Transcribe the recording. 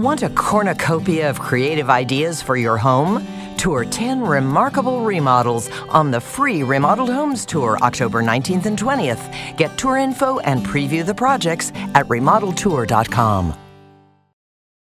Want a cornucopia of creative ideas for your home? Tour 10 remarkable remodels on the free Remodeled Homes Tour October 19th and 20th. Get tour info and preview the projects at remodeltour.com.